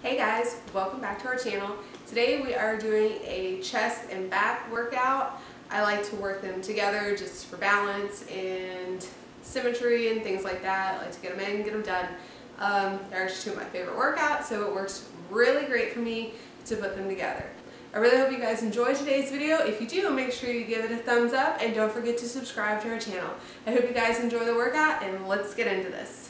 Hey guys, welcome back to our channel. Today we are doing a chest and back workout. I like to work them together just for balance and symmetry and things like that. I like to get them in, and get them done. Um, they're actually two of my favorite workouts, so it works really great for me to put them together. I really hope you guys enjoyed today's video. If you do, make sure you give it a thumbs up and don't forget to subscribe to our channel. I hope you guys enjoy the workout and let's get into this.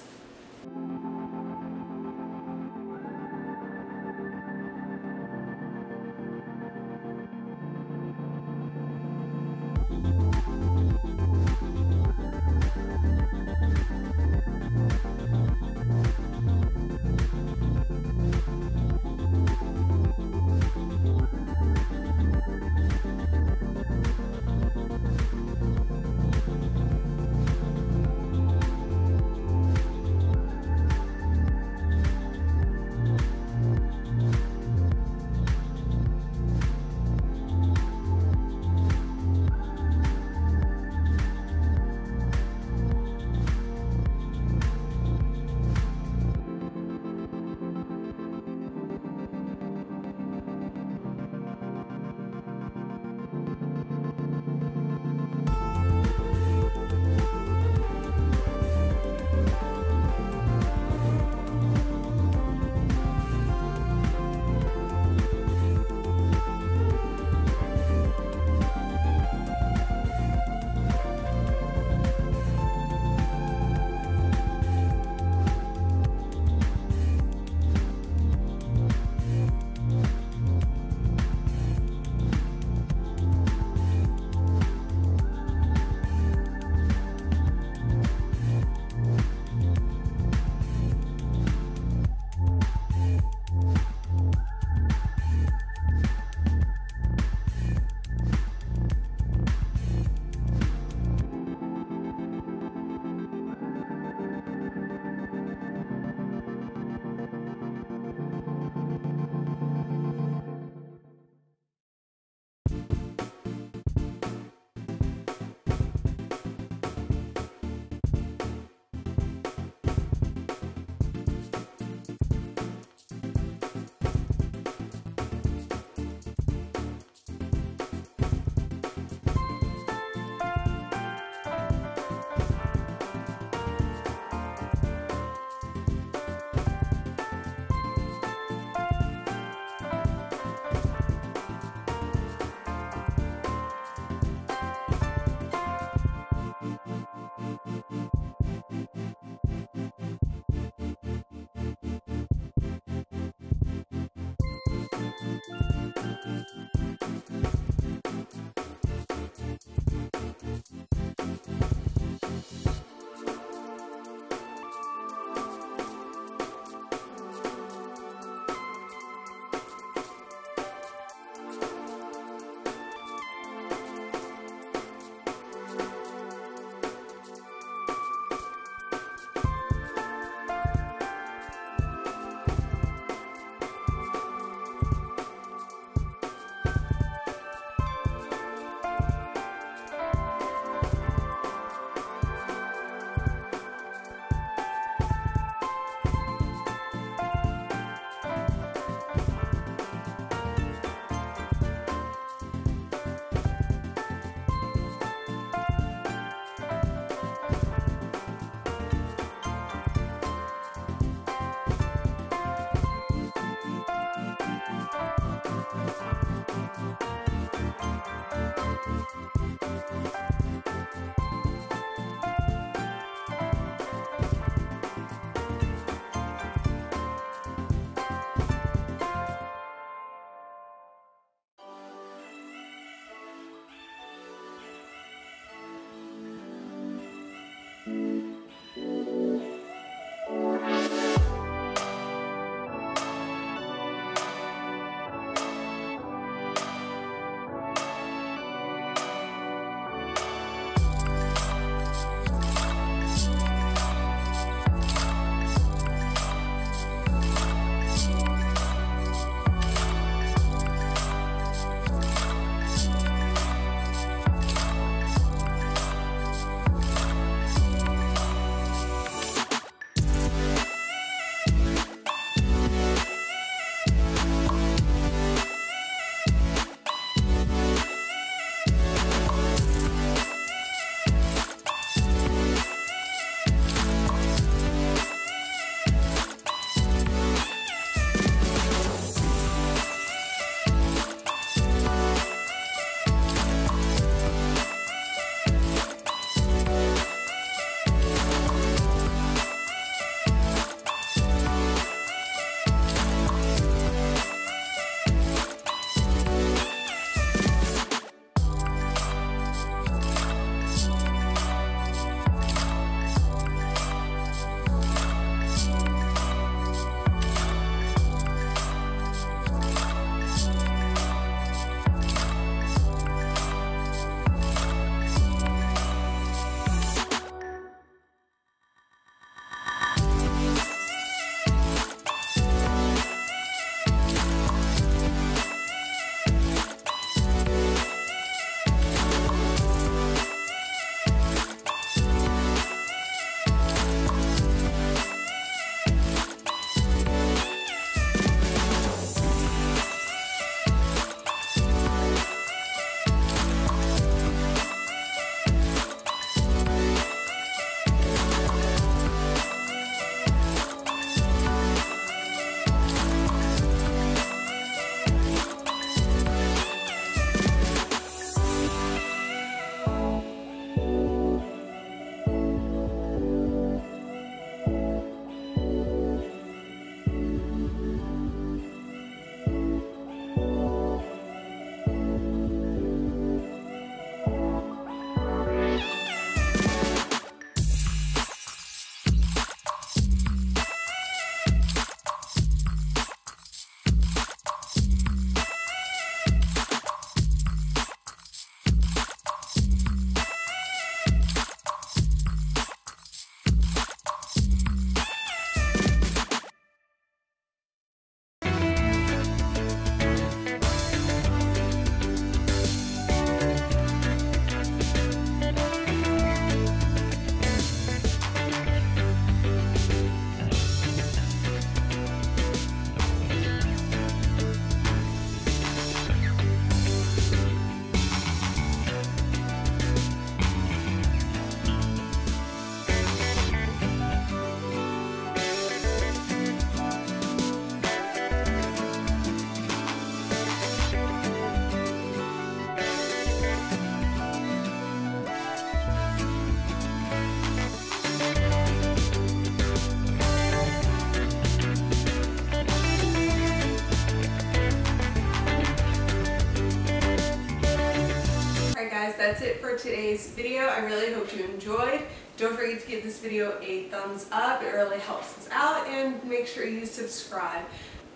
For today's video. I really hope you enjoyed. Don't forget to give this video a thumbs up. It really helps us out and make sure you subscribe.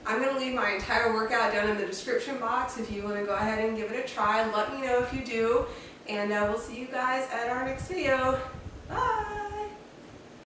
I'm going to leave my entire workout down in the description box if you want to go ahead and give it a try. Let me know if you do. And uh, we'll see you guys at our next video. Bye!